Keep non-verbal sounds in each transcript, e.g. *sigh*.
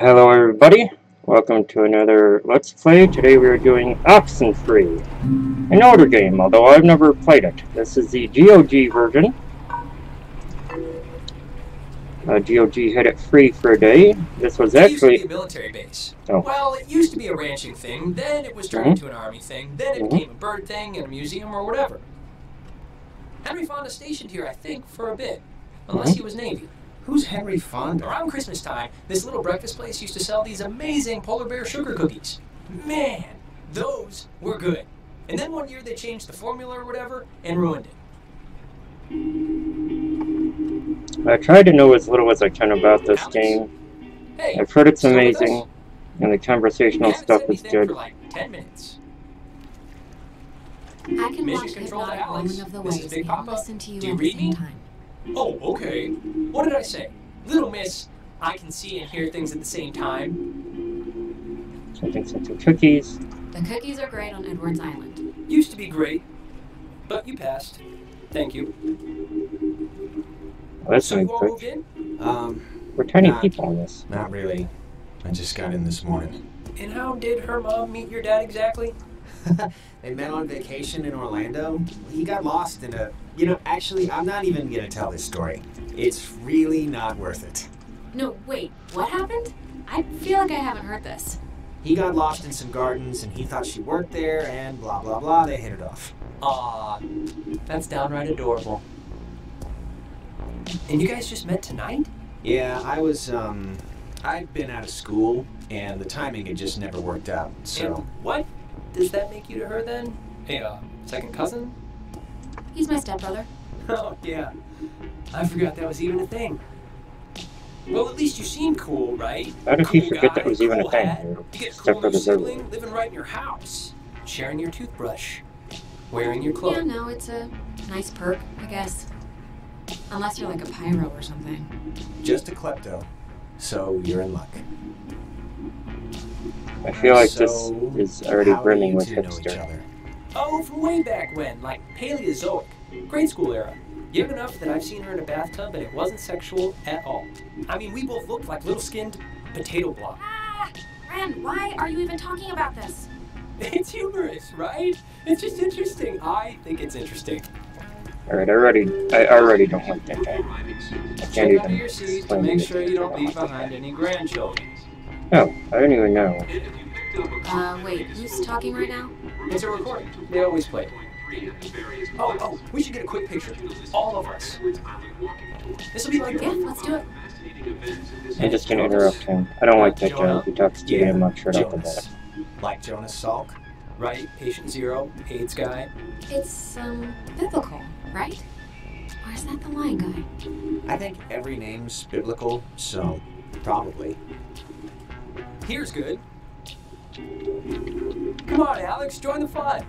Hello everybody, welcome to another Let's Play. Today we are doing Oxenfree, an older game, although I've never played it. This is the GOG version. Uh, GOG had it free for a day. This was It used to actually... be a military base. Oh. Well, it used to be a ranching thing, then it was turned Mhm. into an army thing, then it Mhm. became a bird thing and a museum or whatever. Henry Fonda stationed here, I think, for a bit. Unless Mhm. he was Navy. Who's Henry Fonda? Around Christmas time, this little breakfast place used to sell these amazing polar bear sugar cookies. Man, those were good. And then one year they changed the formula or whatever and ruined it. I tried to know as little as I can about this game. Hey, I've heard it's amazing, and the You conversational haven't stuff said is anything good. For like 10 minutes. I can Mission watch control to Hypnotic Alex. Moment of the This is Waves Big and Papa. listen to you Do you at the read same me? time. Oh, okay. What did I say? Little Miss, I can see and hear things at the same time. So I think some cookies. The cookies are great on Edwards Island. Used to be great, but you passed. Thank you. Oh, that's so really you all moved in? Um, We're tiny Nah. people on this. not really. I just got in this morning. And how did her mom meet your dad exactly? *laughs* they met on vacation in Orlando. He got lost in a. You know, actually, I'm not even gonna tell this story. It's really not worth it. No, wait, what happened? I feel like I haven't heard this. He got lost in some gardens and he thought she worked there and blah blah blah. They hit it off. Aw, that's downright adorable. And you guys just met tonight? Yeah, I was, um. I'd been out of school and the timing had just never worked out. So. And what does that make you to her then? A uh, second cousin? He's my stepbrother. *laughs* Oh, yeah. I forgot that was even a thing. Well, at least you seem cool, right? How did he Cool forget guy, that was even a thing? hat. dude? You get a cool new Stepbrothers everywhere. sibling living right in your house, sharing your toothbrush, wearing your clothes. Yeah, clothes. no, it's a nice perk, I guess. Unless you're like a pyro or something. Just a klepto. So you're in luck. I feel like So, this is already brimming with two know each hipster. other? Oh, from way back when, like Paleozoic, grade school era. Young enough that I've seen her in a bathtub and it wasn't sexual at all. I mean, we both looked like little skinned potato blobs. Ah! Ren, why are you even talking about this? *laughs* It's humorous, right? It's just interesting. I think it's interesting. Alright, I already, I already don't like that guy. I can't Check even under your seat to make sure you don't leave behind any grandchildren. Oh, I don't even know. Uh, wait, who's talking right now? It's a recording. They always play. it. Oh, oh, we should get a quick picture. All of us. This will be like Yeah, let's do it. I'm just gonna interrupt him. I don't like that guy. He talks too Yeah, damn much right off the Jonas. bat. Like Jonas Salk? Right, patient zero, AIDS guy. It's, um, biblical, right? Or is that the lion guy? I think every name's biblical, so probably. Here's good. Come on, Alex, join the fun.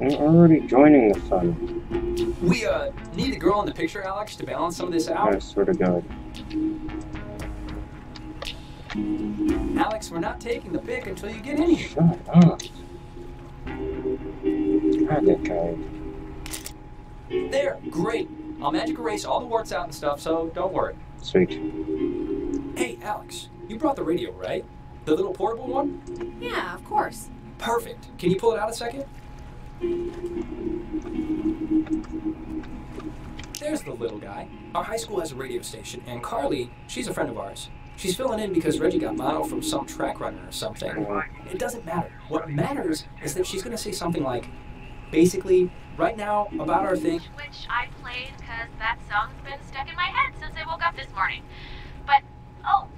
I'm already joining the fun. We uh need the girl in the picture, Alex, to balance some of this out. I swear to God. Alex, we're not taking the pic until you get in here. Shut up. God, that guy. There, great. I'll magic erase all the warts out and stuff, so don't worry. Sweet. Hey, Alex, you brought the radio, right? The little portable one? Yeah, of course. Perfect. Can you pull it out a second? There's the little guy. Our high school has a radio station, and Carly, she's a friend of ours. She's filling in because Reggie got mono from some track runner or something. It doesn't matter. What matters is that she's gonna say something like, basically, right now, about our thing. which I played because that song's been stuck in my head since I woke up this morning. But, oh,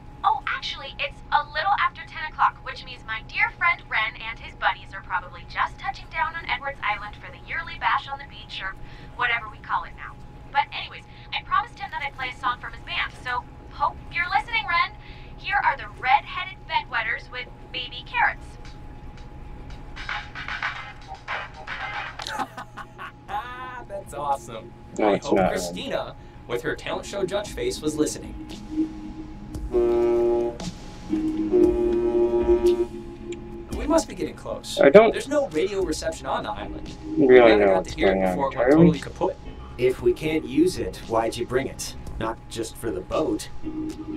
actually, it's a little after 10 o'clock, which means my dear friend Ren and his buddies are probably just touching down on Edwards Island for the yearly bash on the beach or whatever we call it now. But, anyways, I promised him that I'd play a song from his band, so hope you're listening, Ren. Here are the red-headed bedwetters with baby carrots. Ah, *laughs* that's awesome. No, I hope not. Christina, with her talent show judge face, was listening. We must be getting close. I don't There's no radio reception on the island. we really haven't know got what's going on before it went totally kaput. If we can't use it, why'd you bring it? Not just for the boat.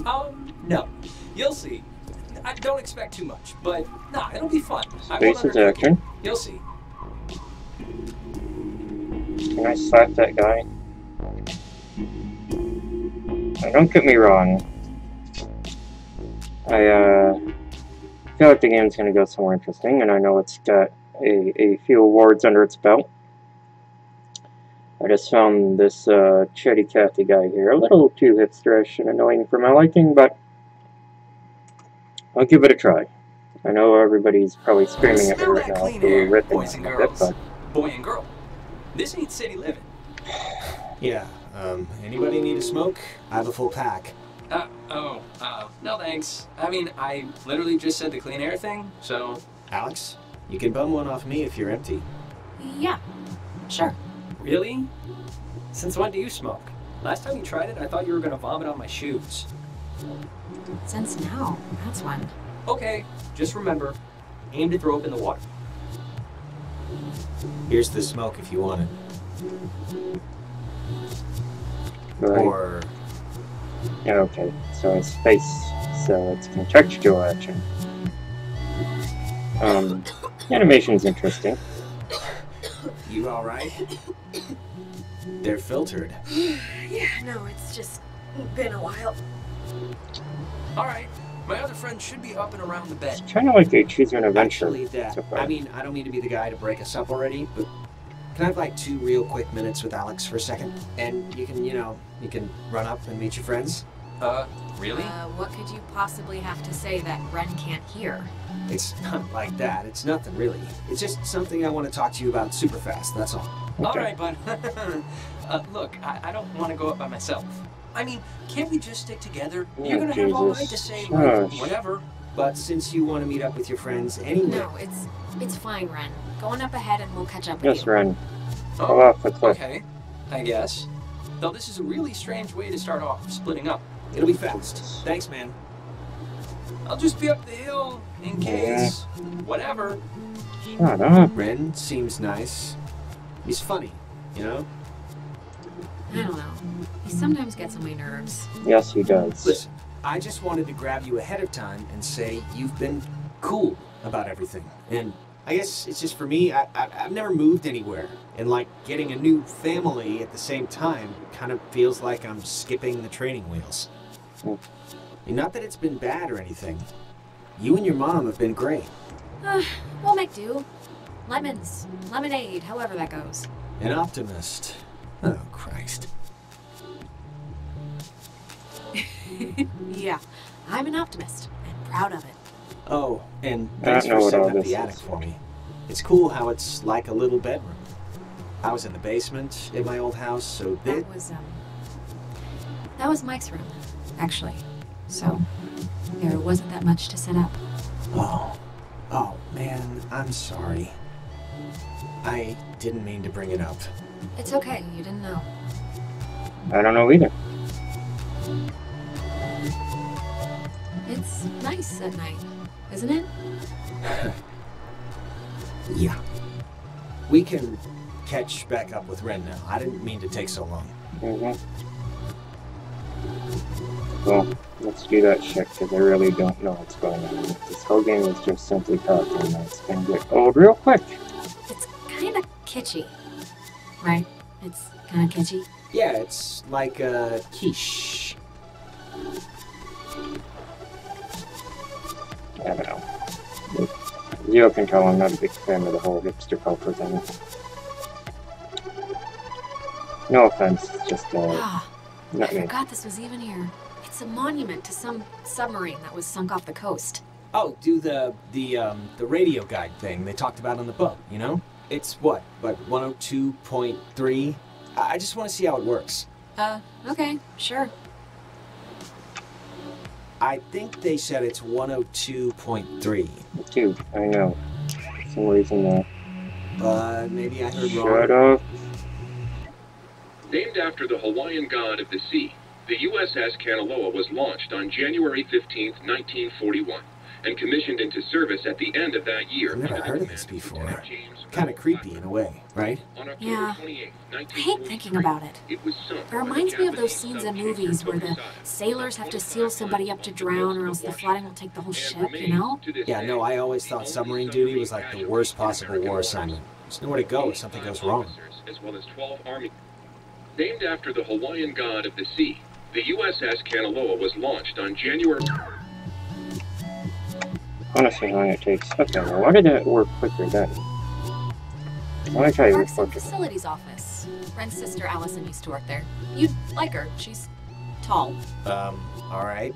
Um, no. You'll see. I don't expect too much, but nah, it'll be fun. I won't Faces undercook it. action. You'll see. Can I slap that guy? Now, don't get me wrong. I uh, feel like the game's going to go somewhere interesting, and I know it's got a, a few awards under its belt. I just found this uh, Chetty Cathy guy here a little too hipsterish and annoying for my liking, but I'll give it a try. I know everybody's probably screaming at me right now clean for air, ripping boys him and a bit, girls. but Boy and girl. This ain't city living. *sighs* Yeah, um, anybody need a smoke? I have a full pack. Uh, oh, uh, no thanks. I mean, I literally just said the clean air thing, so. Alex, you can bum one off me if you're empty. Yeah, sure. Really? Since when do you smoke? Last time you tried it, I thought you were gonna vomit on my shoes. Since now, that's when. Okay, just remember, aim to throw up in the water. Here's the smoke if you want it. right. Or Yeah, okay. So it's space, so it's contextual action. Um, animation's interesting. you all right? They're filtered. *sighs* Yeah, no, it's just been a while. Alright, my other friend should be up and around the bed. It's kind of like a choose your own adventure. Actually, that so far. I mean, I don't mean to be the guy to break us up already, but can I have like two real quick minutes with Alex for a second? And you can, you know, you can run up and meet your friends. Uh, really? Uh, what could you possibly have to say that Ren can't hear? It's *laughs* not like that. It's nothing really. It's just something I want to talk to you about super fast. That's all. Okay. Alright, bud. *laughs* uh, look, I, I don't want to go up by myself. I mean, can't we just stick together? Oh, You're gonna have all night to say, like, Shush. whatever. But since you want to meet up with your friends anyway, No, it's it's fine, Ren. Go on up ahead and we'll catch up with Yes, you. Ren. Oh, Fall off the cliff. Okay, I guess. Though this is a really strange way to start off, splitting up. it'll be fast. Thanks, man. I'll just be up the hill in case. Whatever. Shut up. Ren seems nice. He's funny, you know? I don't know. He sometimes gets on my nerves. Yes, he does. Listen, I just wanted to grab you ahead of time and say you've been cool about everything. And I guess it's just for me, I, I, I've never moved anywhere. And like getting a new family at the same time kind of feels like I'm skipping the training wheels. And not that it's been bad or anything. You and your mom have been great. Uh, *sighs* we'll make do. Lemons, lemonade, however that goes. An optimist. Oh, Christ. *laughs* Yeah, I'm an optimist and proud of it. Oh, and I thanks for setting up this the attic is. for me. It's cool how it's like a little bedroom. I was in the basement in my old house, so thi- That was um that was Mike's room, actually. So there wasn't that much to set up. Oh, oh man, I'm sorry. I didn't mean to bring it up. It's okay, you didn't know. I don't know either. It's nice at night, isn't it? *laughs* Yeah. We can catch back up with Ren now. I didn't mean to take so long. hmm Well, let's do that shit because I really don't know what's going on. This whole game is just simply talking and it's gonna get old real quick. It's kind of kitschy, right? It's kind of kitschy. Yeah, it's like a quiche. I don't know. You can tell, I'm not a big fan of the whole hipster culture thing. No offense, just uh, Ah, I not me. forgot this was even here. It's a monument to some submarine that was sunk off the coast. Oh, do the the um the radio guide thing they talked about on the boat, you know? It's what, like 102.3? I I just want to see how it works. Uh, okay, sure. I think they said it's 102.3, Too, I know. For some reason, uh, but maybe I heard shut wrong. up. Named after the Hawaiian god of the sea, the USS Kanaloa was launched on January 15, 1941. And commissioned into service at the end of that year. I've never heard of this before. Kind of creepy in a way, right? Yeah. I hate thinking about it. It was sunk It by the reminds me of those scenes in movies where the sailors have to seal somebody up to drown or else the flooding will take the whole ship, you know? Yeah, no, I always thought submarine duty was like the worst possible war assignment. There's nowhere to go if something goes wrong. As well as 12 army. Named after the Hawaiian god of the sea, the USS Kanaloa was launched on January. I want to see how long it takes. Okay, now why did it work quicker then? Let me try to Parks and report it. Facilities Office. Ren's sister Allison used to work there. You'd like her. She's tall. Um, alright.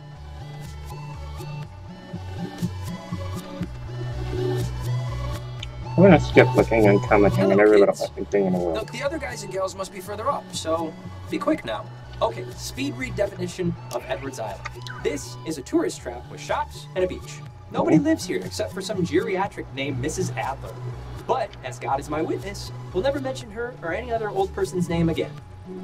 I'm gonna skip looking and commenting on every little kids. fucking thing in the world. Look, the other guys and gals must be further up, so be quick now. Okay, speed read definition of Edwards Island. This is a tourist trap with shops and a beach. Nobody lives here except for some geriatric named Mrs. Adler. But, as God is my witness, we'll never mention her or any other old person's name again.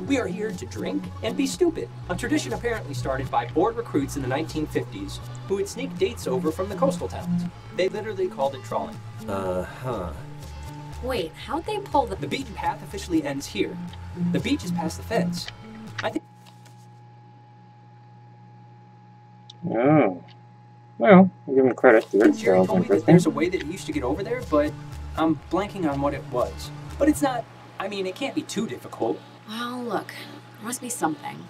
We are here to drink and be stupid, a tradition apparently started by bored recruits in the 1950s who would sneak dates over from the coastal towns. They literally called it trawling. Uh huh. Wait, how'd they pull the. The beaten path officially ends here. The beach is past the fence. I think Oh. Well, I'll give him credit. The Jerry told me that there's a way that he used to get over there, but I'm blanking on what it was. But it's not. I mean, it can't be too difficult. Well, look, there must be something.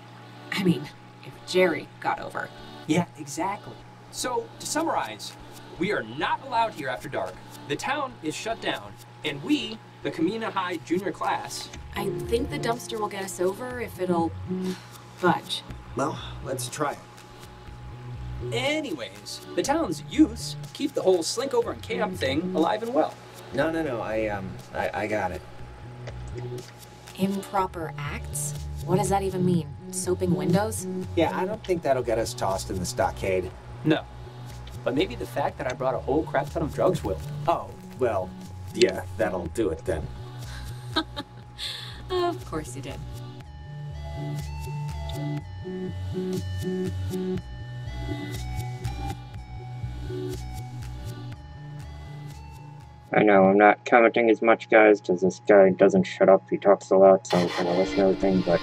I mean, if Jerry got over. Yeah, exactly. So, to summarize, we are not allowed here after dark. The town is shut down, and we, the Camena High junior class, I think the dumpster will get us over if it'll budge. Well, let's try it. Anyways, the town's youths keep the whole slink over and camp thing alive and well. No, no, no. I um, I, I got it. Improper acts? What does that even mean? Soaping windows? Yeah, I don't think that'll get us tossed in the stockade. No. But maybe the fact that I brought a whole crap ton of drugs will. Oh, well, yeah, that'll do it then. *laughs* Of course you did. I know, I'm not commenting as much, guys, because this guy doesn't shut up. He talks a lot, so I'm trying to listen to everything, but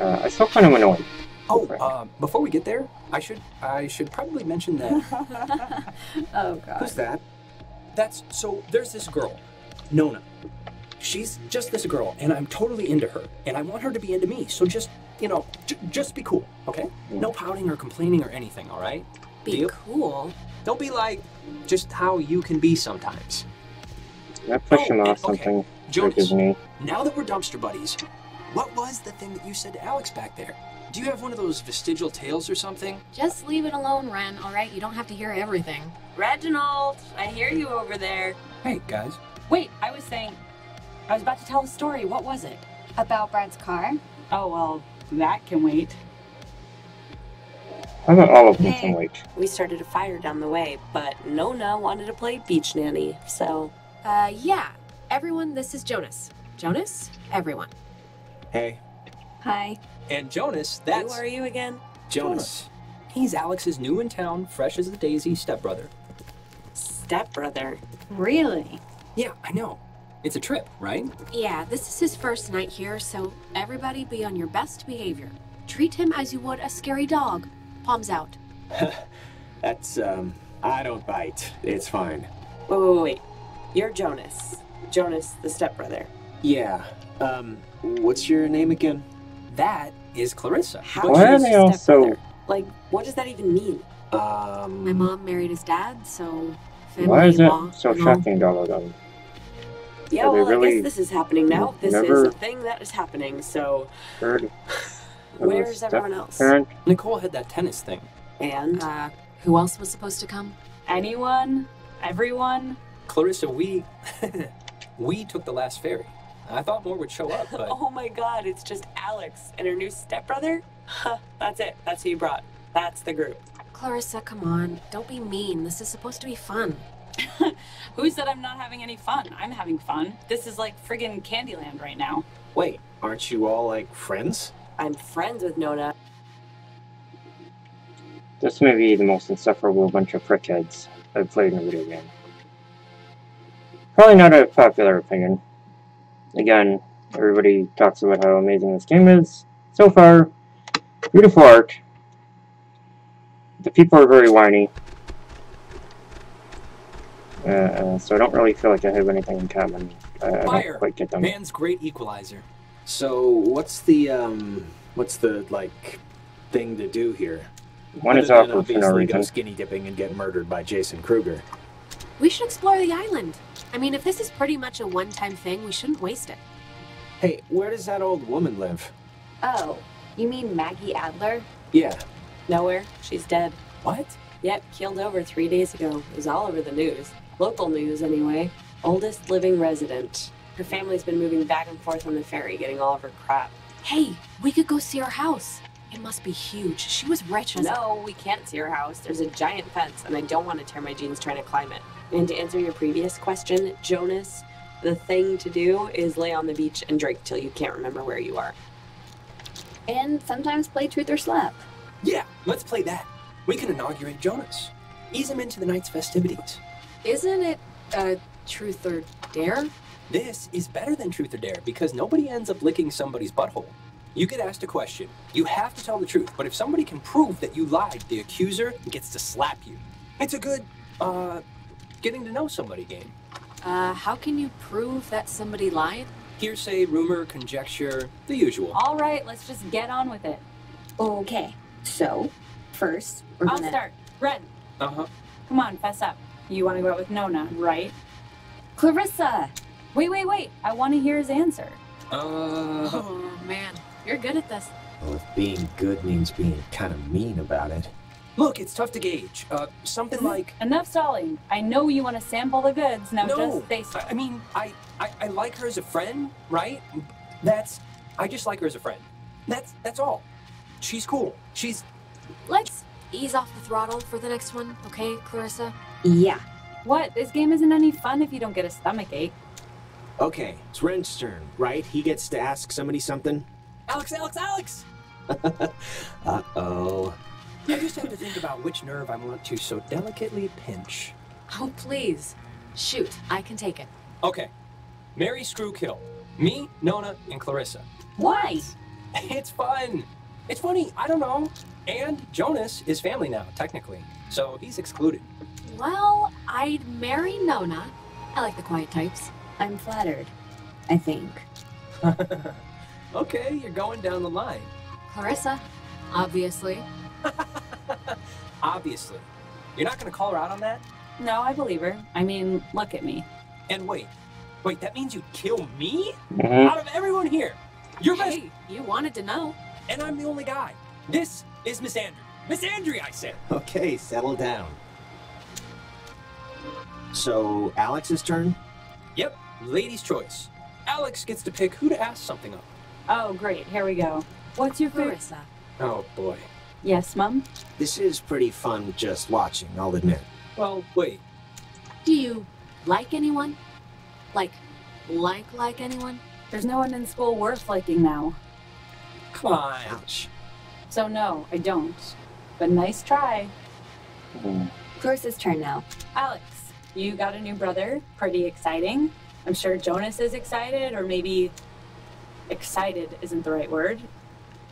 uh, I still find him annoying. Oh, Right. uh, before we get there, I should I should probably mention that *laughs* Oh god. Who's that? that's so there's this girl, Nona. She's just this girl, and I'm totally into her, and I want her to be into me. So just you know, j- just be cool, okay? No pouting or complaining or anything, all right? Be Deal? cool. Don't be like just how you can be sometimes. I push Oh, off okay. something with Jonas, his now that we're dumpster buddies, what was the thing that you said to Alex back there? Do you have one of those vestigial tales or something? Just leave it alone, Ren, alright? You don't have to hear everything. Reginald, I hear you over there. Hey guys, Wait, I was saying, I was about to tell a story. What was it? About Brad's car? Oh, well, that can wait. How about all of them can wait? We started a fire down the way, but Nona wanted to play beach nanny, so Uh, yeah. Everyone, this is Jonas. Jonas? Everyone. Hey, Hi. and Jonas, that's who are you again? Jonas. He's Alex's new in town, fresh as the daisy stepbrother. Stepbrother. Really? Yeah, I know. It's a trip, right? Yeah, this is his first night here, so everybody be on your best behavior. Treat him as you would a scary dog. Palms out. *laughs* that's um, I don't bite. It's fine. Wait, wait, wait, wait. You're Jonas. Jonas, the stepbrother. Yeah. Um, what's your name again? That is Clarissa. How Why are they he all so- Like, what does that even mean? Um, My mom married his dad, so family Why is law, it so you shocking to all of them? Yeah, Are they well, I guess this is happening now. This is a thing that is happening, so Heard *laughs* where's everyone else? step-parent? Nicole had that tennis thing. And Uh, who else was supposed to come? Anyone? Everyone? Clarissa, we *laughs* we took the last ferry. I thought more would show up, but *laughs* oh my god, it's just Alex and her new stepbrother? Huh, that's it. That's who you brought. That's the group. Clarissa, come on. Don't be mean. This is supposed to be fun. *laughs* Who said I'm not having any fun? I'm having fun. This is like friggin' Candyland right now. wait, aren't you all like friends? I'm friends with Nona. This may be the most insufferable bunch of prickheads I've played in a video game. Probably not a popular opinion. Again, everybody talks about how amazing this game is. So far, beautiful art. The people are very whiny. Uh, uh, so I don't really feel like I have anything in common. Uh, I Fire! don't quite get them. Man's great equalizer. So what's the um what's the like thing to do here? One is Other than awkward for no obviously go skinny dipping and get murdered by Jason Kruger. We should explore the island. I mean, if this is pretty much a one time thing, we shouldn't waste it. Hey, where does that old woman live? Oh, you mean Maggie Adler? Yeah. Nowhere. She's dead. What? Yep, killed over three days ago. It was all over the news. Local news, anyway. Oldest living resident. Her family's been moving back and forth on the ferry, getting all of her crap. Hey, we could go see her house. It must be huge. She was rich as No, we can't see her house. There's a giant fence, and I don't want to tear my jeans trying to climb it. And to answer your previous question, Jonas, the thing to do is lay on the beach and drink till you can't remember where you are. And sometimes play truth or slap. Yeah, let's play that. We can inaugurate Jonas. Ease him into the night's festivities. Isn't it, uh, truth or dare? This is better than truth or dare because nobody ends up licking somebody's butthole. You get asked a question. You have to tell the truth, but if somebody can prove that you lied, the accuser gets to slap you. It's a good, uh, getting to know somebody game. Uh, how can you prove that somebody lied? Hearsay, rumor, conjecture, the usual. All right, let's just get on with it. Okay, so first we're I'll gonna. start. Ren, Uh huh. come on, fess up. You want to go out with Nona, right? Clarissa. Wait, wait, wait. I want to hear his answer. Uh, Oh, man. You're good at this. Well, if being good means being kind of mean about it. look, it's tough to gauge. Uh, something like. Enough stalling. I know you want to sample the goods. Now no, just say I, I mean, I, I, I like her as a friend, right? That's, I just like her as a friend. That's, that's all. She's cool. She's, Let's ease off the throttle for the next one, okay, Clarissa? Yeah. What? This game isn't any fun if you don't get a stomach ache. Okay, it's Ren's turn, right? He gets to ask somebody something. Alex, Alex, Alex! *laughs* Uh oh. I just have to think about which nerve I want to so delicately pinch. Oh, please. Shoot, I can take it. Okay. Mary Screwkill. Me, Nona, and Clarissa. Why? *laughs* It's fun. It's funny. I don't know. And Jonas is family now, technically. So he's excluded. Well, I'd marry Nona. I like the quiet types. I'm flattered. I think. *laughs* okay, you're going down the line. Clarissa, obviously. *laughs* Obviously. You're not going to call her out on that? No, I believe her. I mean, look at me. And wait. Wait, that means you'd kill me? Mhm. Out of everyone here. You're best. Hey, you wanted to know. And I'm the only guy. This is Miss Andrew. Miss Andrea, I said. Okay, settle down. So, Alex's turn? Yep, lady's choice. Alex gets to pick who to ask something of. Oh, great. Here we go. What's your favorite? Clarissa. Oh boy. Yes, Mum? This is pretty fun just watching, I'll admit. Well, wait. Do you like anyone? Like, like, like anyone? There's no one in school worth liking now. Come on. Ouch. So, no, I don't. But nice try. Mhm. Clarissa's turn now. Alex, you got a new brother. Pretty exciting. I'm sure Jonas is excited, or maybe excited isn't the right word.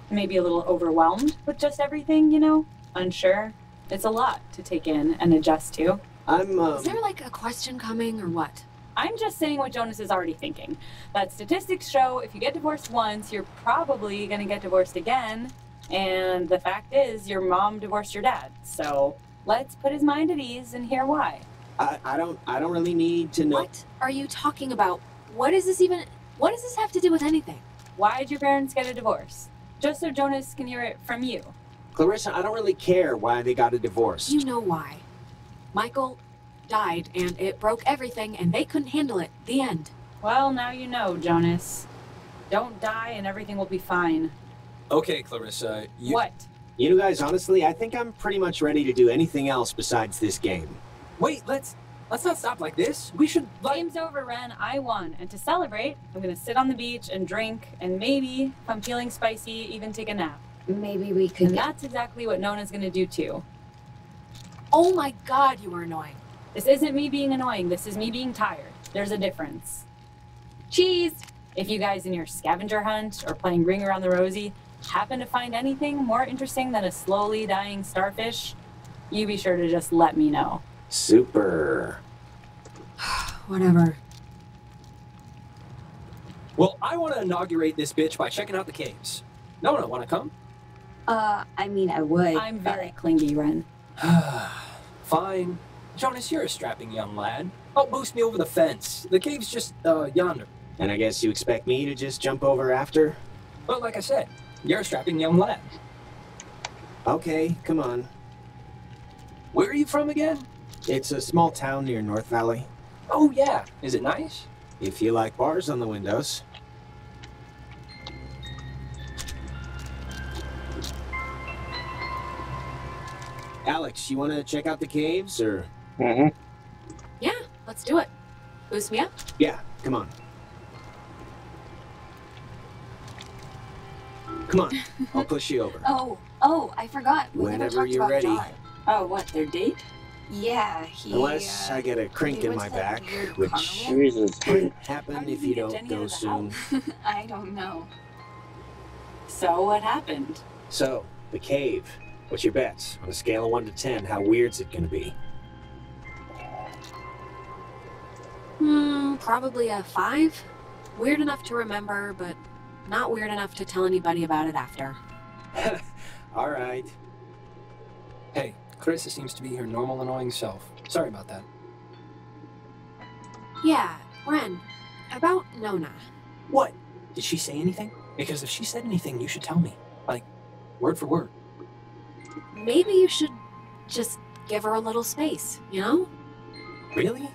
Maybe a little overwhelmed with just everything, you know? Unsure. It's a lot to take in and adjust to. I'm, um. Is there like a question coming or what? I'm just saying what Jonas is already thinking. That statistics show if you get divorced once, you're probably going to get divorced again. And the fact is, your mom divorced your dad. So let's put his mind at ease and hear why. I, I don't I don't really need to know. What are you talking about? What is this even? What does this have to do with anything? Why did your parents get a divorce? Just so Jonas can hear it from you. Clarissa, I don't really care why they got a divorce. You know why. Michael died and it broke everything and they couldn't handle it. The end. Well, now you know, Jonas. Don't die and everything will be fine. Okay, Clarissa. You... What? You know, guys, honestly, I think I'm pretty much ready to do anything else besides this game. Wait, let's let's not stop like this. We should like. Game's over, Ren. I won. And to celebrate, I'm gonna sit on the beach and drink, and maybe, if I'm feeling spicy, even take a nap. Maybe we could And that's exactly what Nona's gonna do too. Oh my god, you were annoying. This isn't me being annoying. This is me being tired. There's a difference. Cheese! If you guys in your scavenger hunt or playing Ring Around the Rosie happen to find anything more interesting than a slowly dying starfish, you be sure to just let me know. Super. *sighs* Whatever. Well, I want to inaugurate this bitch by checking out the caves. No, no, want to come? Uh, I mean, I would. I'm but- very clingy, Ren. *sighs* Fine. Jonas, you're a strapping young lad. Oh, boost me over the fence. The cave's just uh, yonder. And I guess you expect me to just jump over after? But like I said, you're a strapping young lad. Okay, come on. Where are you from again? It's a small town near North Valley. Oh, yeah. Is it nice? If you like bars on the windows. Alex, you want to check out the caves, or Mm-hmm. Yeah, let's do it. Boost me up. yeah, come on. Come on, I'll push you over. *laughs* Oh, oh, I forgot. We Whenever you're about ready. John. Oh, what, their date? Yeah, he. Unless uh, I get a crink he in my back, which carnival. Jesus. *laughs* could happen if you you don't go out of the soon. *laughs* I don't know. So, what happened? So, the cave. What's your bets? On a scale of 1 to 10, how weird's it gonna be? Hmm, probably a five. Weird enough to remember, but not weird enough to tell anybody about it after. *laughs* Alright. Hey, Clarissa seems to be her normal annoying self. Sorry about that. Yeah, Ren, about Nona. What? Did she say anything? Because if she said anything, you should tell me. Like, word for word. Maybe you should just give her a little space, you know? Really?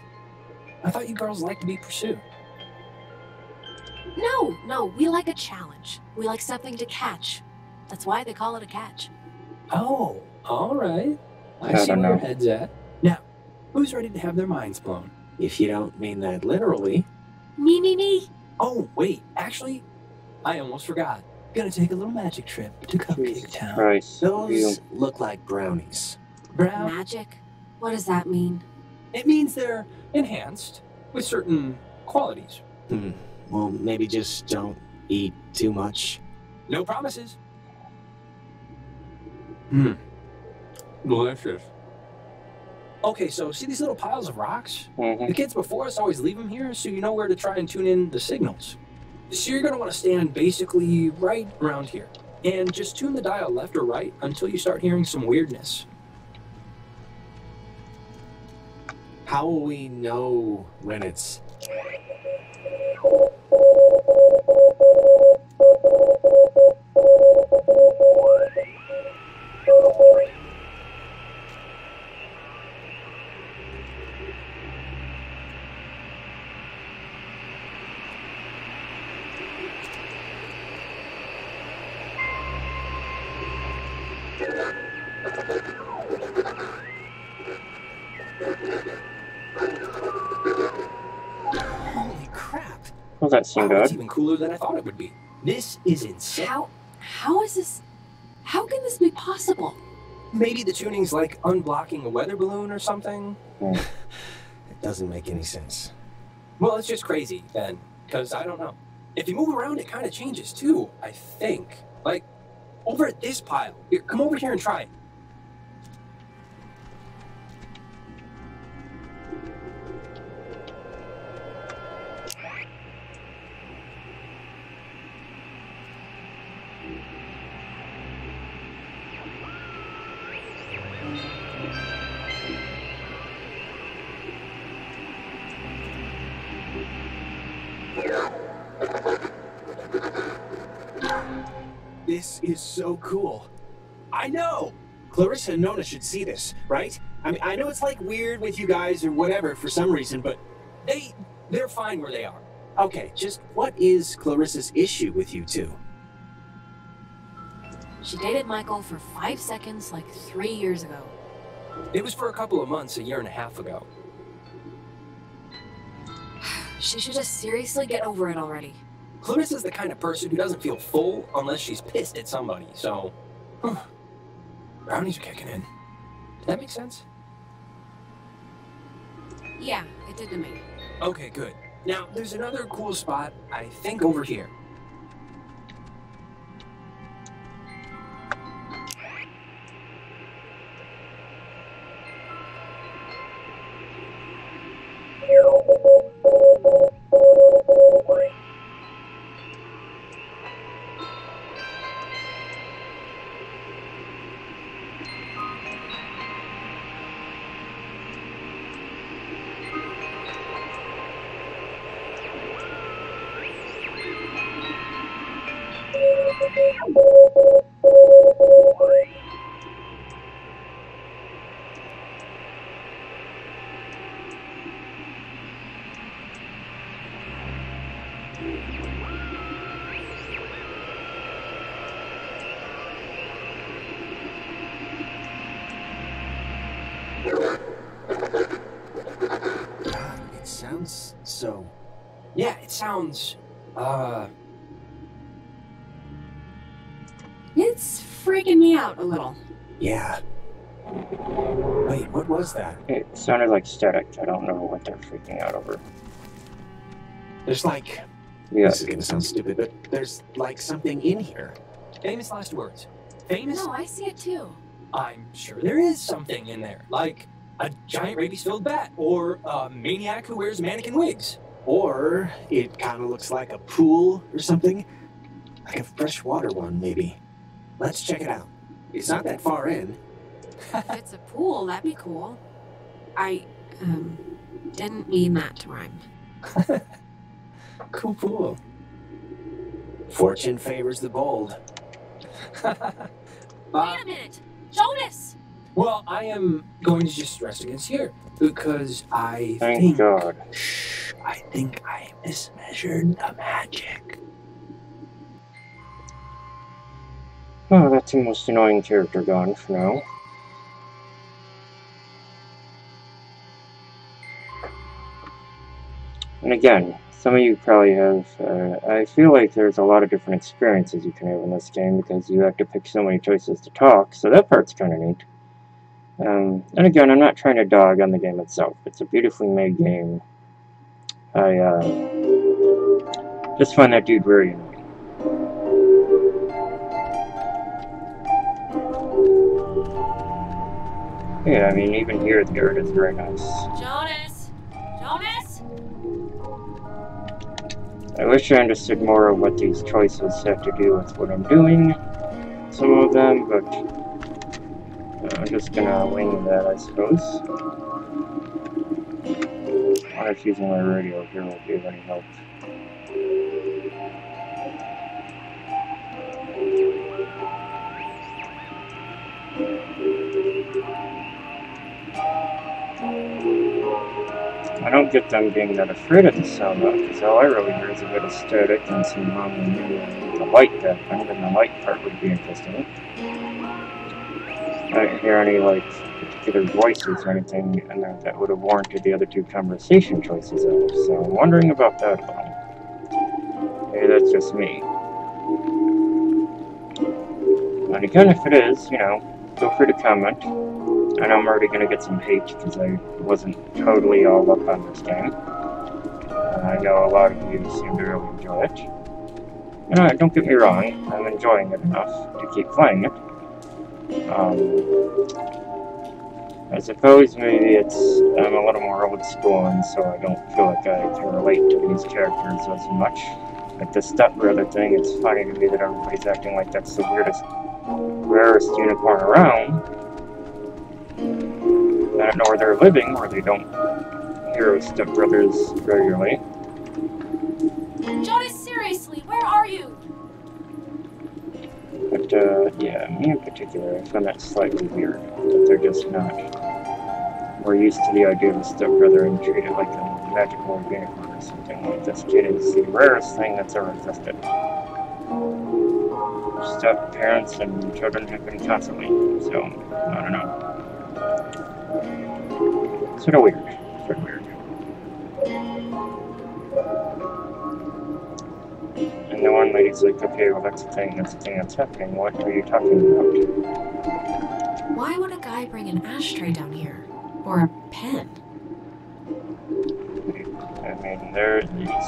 I thought you girls liked to be pursued. No, no, we like a challenge. We like something to catch. That's why they call it a catch. Oh, all right. I, I see don't where your head's at. Now, who's ready to have their minds blown? If you don't mean that literally. Me, me, me. Oh, wait, actually, I almost forgot. Gonna take a little magic trip to Cupcake Jesus Town. Christ. Those You- look like brownies. Brown, Magic? What does that mean? It means they're enhanced with certain qualities. Hmm. Well, maybe just don't eat too much. No promises. Hmm. Delicious. Okay, so see these little piles of rocks? Mhm. The kids before us always leave them here so you know where to try and tune in the signals. So you're going to want to stand basically right around here and just tune the dial left or right until you start hearing some weirdness. How will we know when it's. That seemed Wow, it's even cooler than I thought it would be. This is insane. How how is this how can this be possible? Maybe the tuning's like unblocking a weather balloon or something. Hmm. *laughs* It doesn't make any sense. Well, it's just crazy then, because I don't know. If you move around, it kind of changes too, I think. Like, over at this pile. Here, come over here and try it. Is so cool. I know! Clarissa and Nona should see this, right? I mean, I know it's like weird with you guys or whatever for some reason, but They, they're fine where they are. okay, just what is Clarissa's issue with you two? She dated Michael for five seconds like three years ago. It was for a couple of months, a year and a half ago. *sighs* She should just seriously get over it already. Clarissa's the kind of person who doesn't feel full unless she's pissed at somebody, so... Whew, brownies are kicking in. Does that make sense? Yeah, it did to me. Okay, good. Now, there's another cool spot, I think over here. Sounds, uh, It's freaking me out a little. Yeah. Wait, what was that? It sounded like static. I don't know what they're freaking out over. There's like. Yeah. This is gonna sound stupid, but there's like something in here. famous last words. Famous? No, I see it too. I'm sure there is something in there, like a giant rabies-filled bat, or a maniac who wears mannequin wigs. Or it kind of looks like a pool or something. Like a freshwater one, maybe. Let's check it out. It's not that far in. if it's a pool, that'd be cool. I, um, didn't mean that to rhyme. Cool pool. Fortune favors the bold. *laughs* Wait a minute! Jonas! Well, I am going to just rest against here because I Thank think God. Shh, I think I mismeasured the magic. Oh, that's the most annoying character gone for now. And again, some of you probably have, uh, I feel like there's a lot of different experiences you can have in this game because you have to pick so many choices to talk, so that part's kind of neat. Um, and again, I'm not trying to dog on the game itself. It's a beautifully made game. I uh, just find that dude very annoying. Yeah, I mean, even here the art is very nice. Jonas! Jonas! I wish I understood more of what these choices have to do with what I'm doing. Some of them, but Uh, I'm just gonna wing that, I suppose. I if using my radio here will be of any help. I don't get them being that afraid of the sound though, because all I really hear is a bit of static and some um, and the light happened, and the light part would be interesting. I didn't hear any like particular voices or anything in there that would have warranted the other two conversation choices out, so I'm wondering about that one. Maybe that's just me. And again, if it is, you know, feel free to comment. I know I'm already going to get some hate because I wasn't totally all up on this game. Uh, I know a lot of you seem to really enjoy it. And don't get me wrong, I'm enjoying it enough to keep playing it. Um, I suppose maybe it's I'm a little more old school and so I don't feel like I can relate to these characters as much. Like the stepbrother thing, it's funny to me that everybody's acting like that's the weirdest, rarest unicorn around. I don't know where they're living, where they don't hear of stepbrothers regularly. Jonas, seriously, where are you? But, uh, yeah, me in particular, I find that slightly weird, that they're just not. We're used to the idea of a stepbrother and treat it like a magical unicorn or something like this kid is the rarest thing that's ever existed. Step parents and children have been constantly, so, I don't know. Sort of weird. And the one lady's like, okay, well that's the thing, that's the thing that's happening. What are you talking about? Why would a guy bring an ashtray down here? Or a pen? I mean, there.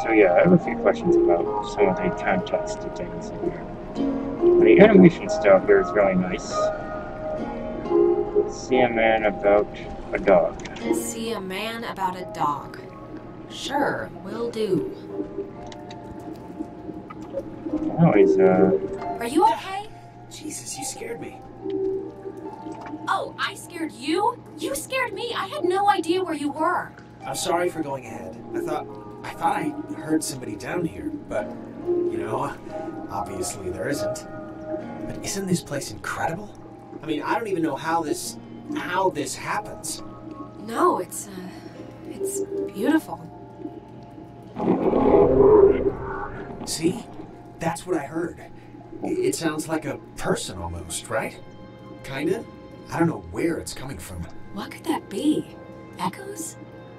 So yeah, I have a few questions about some of the context of things in here. The animation style here is really nice. See a man about a dog. See a man about a dog. Sure, will do. Oh, he's uh. Are you okay? Jesus, you scared me. Oh, I scared you? You scared me. I had no idea where you were. I'm sorry for going ahead. I thought I thought I heard somebody down here, but you know, obviously there isn't. But isn't this place incredible? I mean, I don't even know how this how this happens. No, it's uh it's beautiful. See? That's what I heard. It sounds like a person almost, right? Kinda? I don't know where it's coming from. What could that be? Echoes?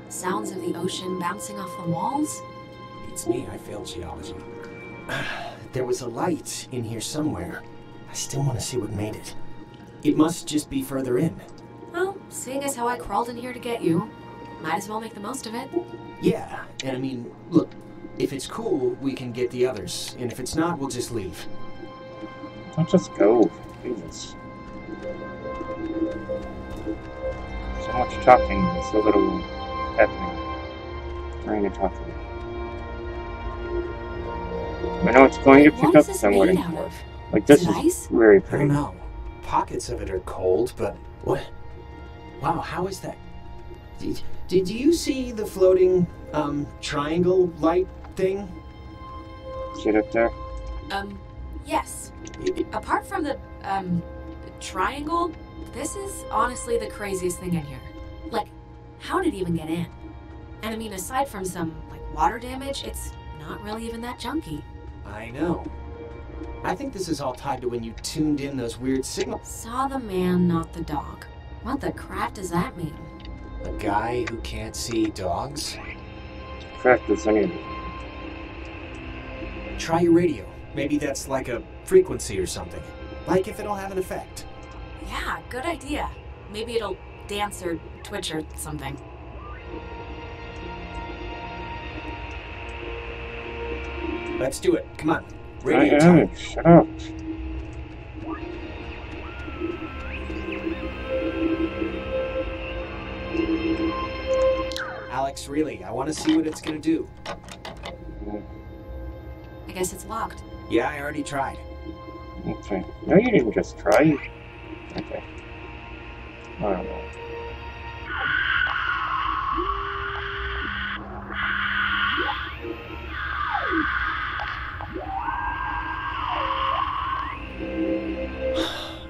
Sounds of the ocean bouncing off the walls? It's me, I failed geology. *sighs* There was a light in here somewhere. I still want to see what made it. It must just be further in. Well, seeing as how I crawled in here to get you, might as well make the most of it. Yeah, and I mean, look, if it's cool, we can get the others, and if it's not, we'll just leave. Don't just go. Jesus. So much talking, so little happening. Trying to talk to me. I know it's going to pick up this somewhat. made out? Like this Is it is ice? very I don't know. Pockets of it are cold, but what? Wow, how is that? Did, did you see the floating um triangle light thing? Get up there. Um, yes. It- it- Apart from the, um, triangle, this is honestly the craziest thing in here. Like, how did it even get in? And I mean, aside from some, like, water damage, it's not really even that junky. I know. I think this is all tied to when you tuned in those weird signals. Saw the man, not the dog. What the crap does that mean? A guy who can't see dogs? Crack this onion. Try your radio. Maybe that's like a frequency or something. Like if it'll have an effect. Yeah, good idea. Maybe it'll dance or twitch or something. Let's do it. Come on. I Radio time. am. Shut up. Alex, really, I want to see what it's gonna do. Mm-hmm. I guess it's locked. Yeah, I already tried. Okay. No, you didn't just try. Okay. I don't know.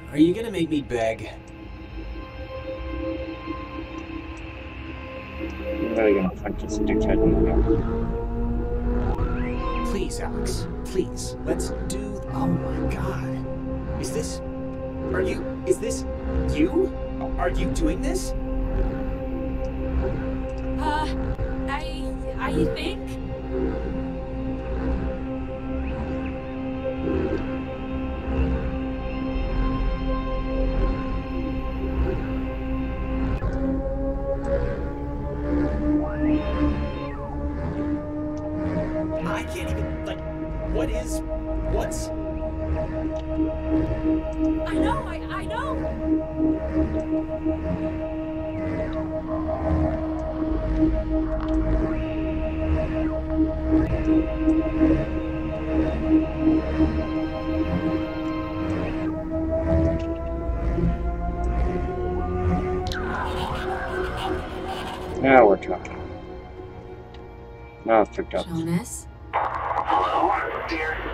*sighs* Are you gonna make me beg? I'm really gonna punch this dickhead in the head. Please, Alex. Please. Let's do. Oh my god. Is this. Are you. Is this. You? Are you doing this? Uh, I. I think. Now it's picked up. Jonas? Hello, dear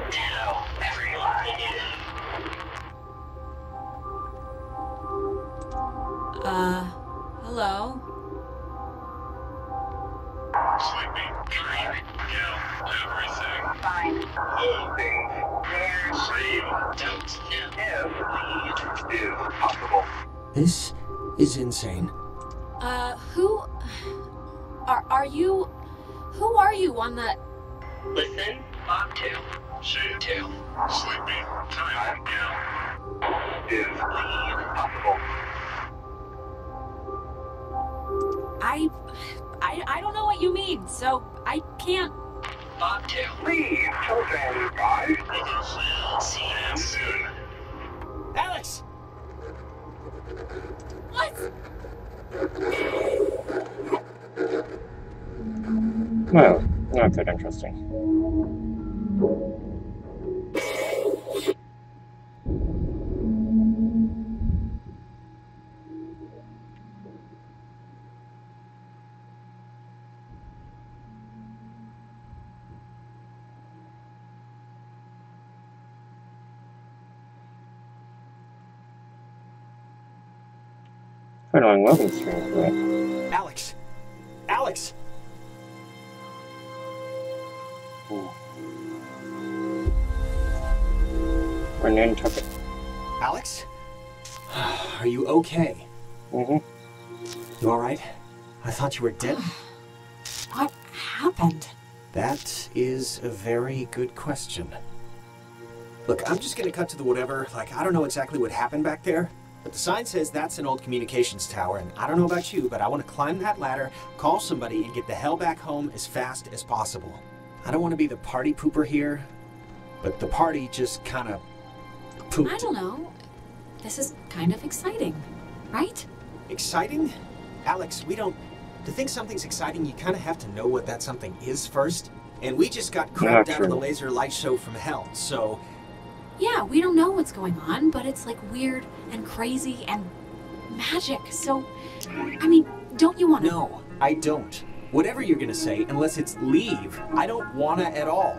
Who are you on the. Listen, Bobtail. Shadetail. Sleepy, tired, ill. Is need possible. I. I, I don't know what you mean, so I can't. Bob 2. Please tell them bye. See you soon. Alex! What? Well, not that interesting. Quite long loading screen for. Or Nantucket. Alex? *sighs* Are you okay? Mm-hmm. You alright? I thought you were dead. *sighs* What happened? That is a very good question. Look, I'm just gonna cut to the whatever. Like, I don't know exactly what happened back there, but the sign says that's an old communications tower, and I don't know about you, but I want to climb that ladder, call somebody, and get the hell back home as fast as possible. I don't want to be the party pooper here, but the party just kind of pooped. I don't know. This is kind of exciting, right? Exciting? Alex, we don't. To think something's exciting, you kind of have to know what that something is first. And we just got crapped out of the laser light show from hell, so Yeah, we don't know what's going on, but it's like weird and crazy and magic. So, I mean, don't you want to? no, I don't. Whatever you're gonna say, unless it's leave, I don't wanna at all.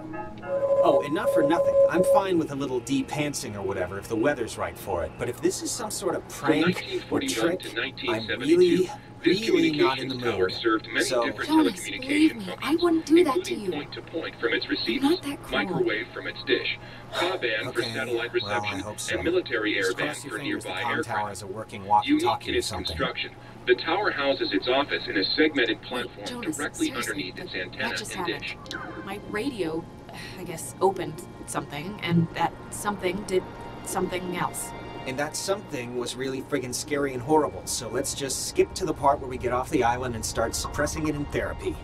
Oh, and not for nothing. I'm fine with a little de-pantsing or whatever if the weather's right for it. But if this is some sort of prank or 1949 trick, to I'm 1972, really, really not in the mood. So- different Jonas, believe me, I wouldn't do that to you. point to point from its receivers, not that cruel. microwave from its dish, band for Okay, satellite well, I reception, hope so. and military Just airband cross your for fingers the nearby comm tower is a working walkie-talkie in or its something. construction, the tower houses its office in a segmented platform Jonas, directly underneath its antenna just and happened. dish. My radio, I guess, opened something, and that something did something else. And that something was really friggin' scary and horrible, so let's just skip to the part where we get off the island and start suppressing it in therapy.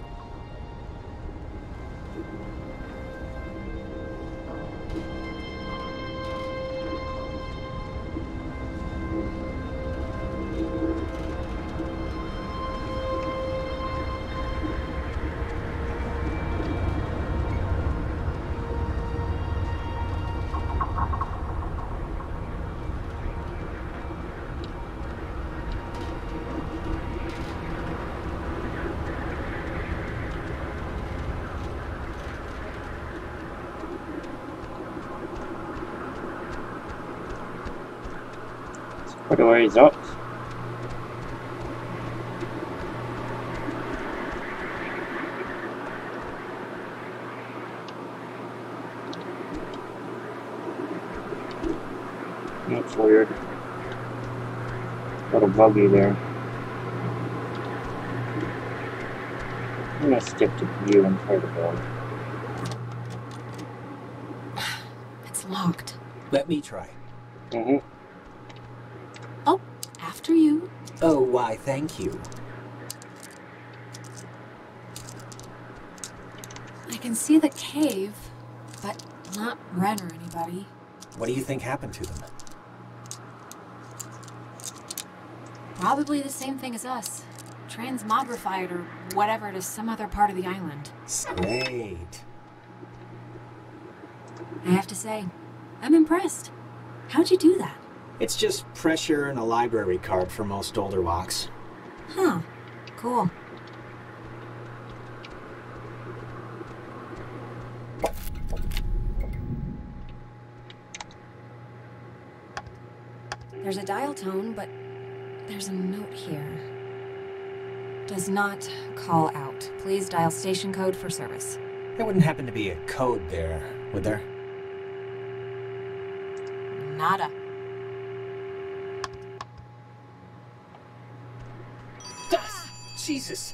Quite a ways up. That's weird. Little buggy there. I'm gonna skip to view and try to go. *sighs* It's locked. Let me try. Mm-hmm. After you. Oh, why, thank you. I can see the cave, but not Ren or anybody. What do you think happened to them? Probably the same thing as us. Transmogrified or whatever to some other part of the island. Great. I have to say, I'm impressed. How'd you do that? It's just pressure and a library card for most older walks. Huh. Cool. There's a dial tone, but there's a note here. Does not call out. Please dial station code for service. There wouldn't happen to be a code there, would there? Nada. Jesus.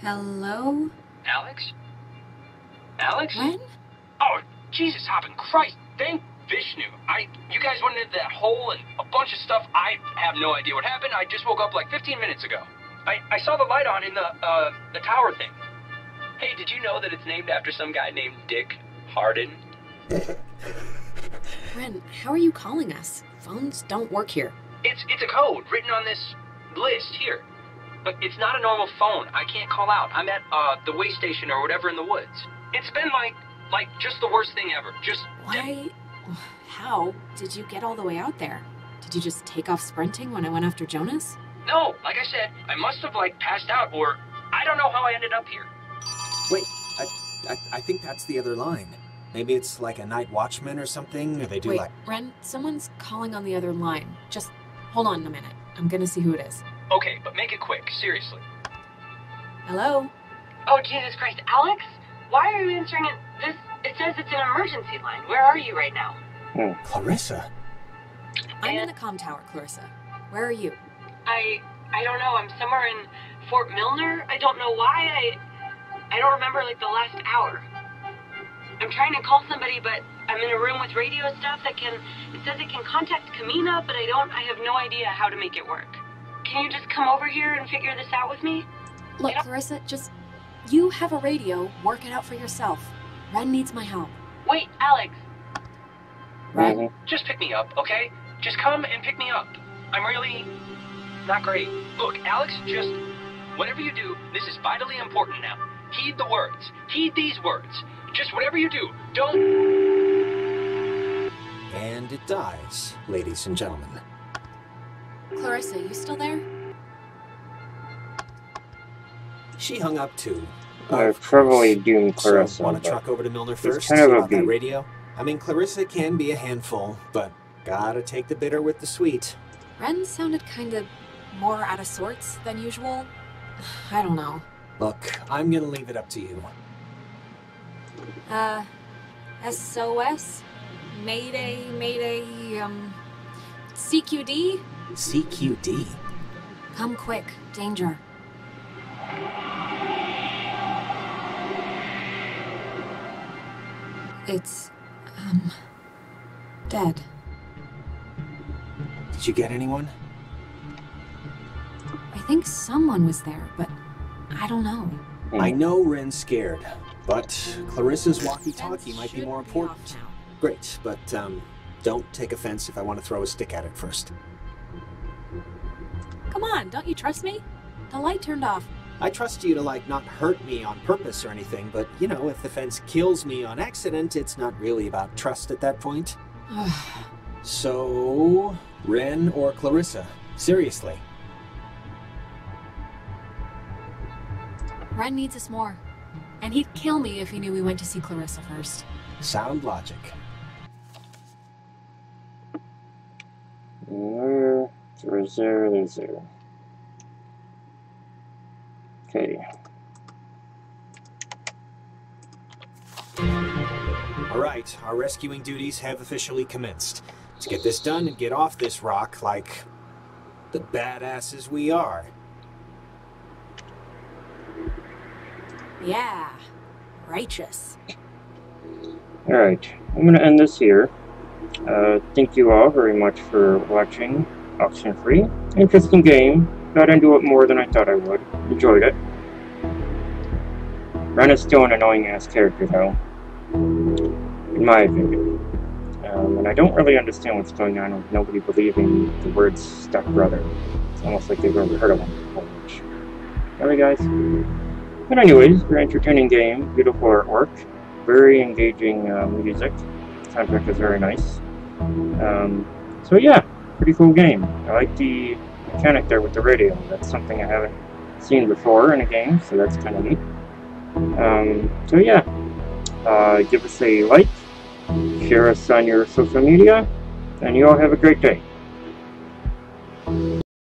Hello? Alex? Alex? Ren? Oh, Jesus, hopping Christ. Thank Vishnu. I, you guys went into that hole and a bunch of stuff. I have no idea what happened. I just woke up like 15 minutes ago. I, I saw the light on in the, uh, the tower thing. Hey, did you know that it's named after some guy named Dick Harden? Ren, how are you calling us? Phones don't work here. It's, it's a code written on this list here. But it's not a normal phone. I can't call out. I'm at, uh, the way station or whatever in the woods. It's been like, like just the worst thing ever. Just Why? How did you get all the way out there? Did you just take off sprinting when I went after Jonas? No, like I said, I must have like passed out or I don't know how I ended up here. Wait, I, I, I think that's the other line. Maybe it's like a night watchman or something, or they do Wait, like. Ren, someone's calling on the other line. Just hold on a minute. I'm gonna see who it is. Okay, but make it quick, seriously. Hello? Oh, Jesus Christ. Alex? Why are you answering it? This, it says it's an emergency line. Where are you right now? Hmm. Clarissa? I'm in the com tower, Clarissa. Where are you? I, I don't know. I'm somewhere in Fort Milner. I don't know why. I, I don't remember like the last hour. I'm trying to call somebody, but I'm in a room with radio stuff that can. It says it can contact Camena, but I don't. I have no idea how to make it work. Can you just come over here and figure this out with me? Look, Clarissa, just. You have a radio. Work it out for yourself. Ren needs my help. Wait, Alex. Ren? Just pick me up, okay? Just come and pick me up. I'm really not great. Look, Alex, just whatever you do, this is vitally important now. Heed the words. Heed these words. Just whatever you do, don't. And it dies, ladies and gentlemen. Clarissa, you still there? She hung up too. I probably doomed Clarissa. So, want to truck over to Milner first? kind of a that radio? I mean, Clarissa can be a handful, but gotta take the bitter with the sweet. Ren sounded kind of more out of sorts than usual. *sighs* I don't know. Look, I'm gonna leave it up to you. Uh, SOS? Mayday, Mayday, um, CQD? CQD. Come quick, danger. It's, um, dead. Did you get anyone? I think someone was there, but I don't know. I know Ren's scared, but Clarissa's walkie-talkie might be more important. Great, but um, don't take offense if I want to throw a stick at it first. Come on, don't you trust me? The light turned off. I trust you to like not hurt me on purpose or anything, but you know, if the fence kills me on accident, it's not really about trust at that point. *sighs* So, Ren or Clarissa? Seriously. Ren needs us more. And he'd kill me if he knew we went to see Clarissa first. Sound logic. Where? There's there, there's there. Okay. All right, our rescuing duties have officially commenced. Let's get this done and get off this rock like the badasses we are. Yeah. Righteous. Alright, I'm going to end this here. Uh, thank you all very much for watching Oxenfree. Interesting game. Got into it more than I thought I would. Enjoyed it. Ren is still an annoying ass character though. In my opinion. Um, and I don't really understand what's going on with nobody believing the words stepbrother. It's almost like they've never heard of one before. Which, Alright guys. But anyways, very entertaining game, beautiful artwork, very engaging uh, music. Soundtrack is very nice. Um, so yeah, pretty cool game. I like the mechanic there with the radio. That's something I haven't seen before in a game, so that's kind of neat. Um, so yeah, uh, give us a like, share us on your social media, and you all have a great day.